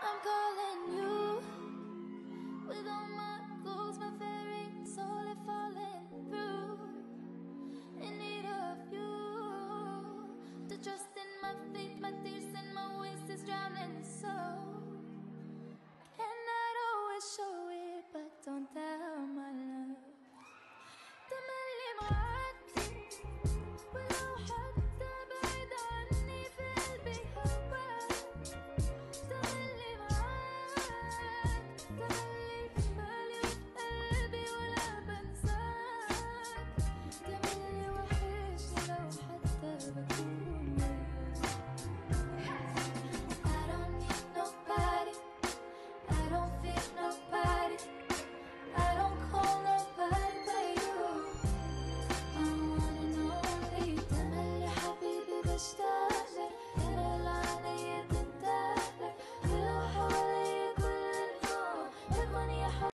I'm calling you.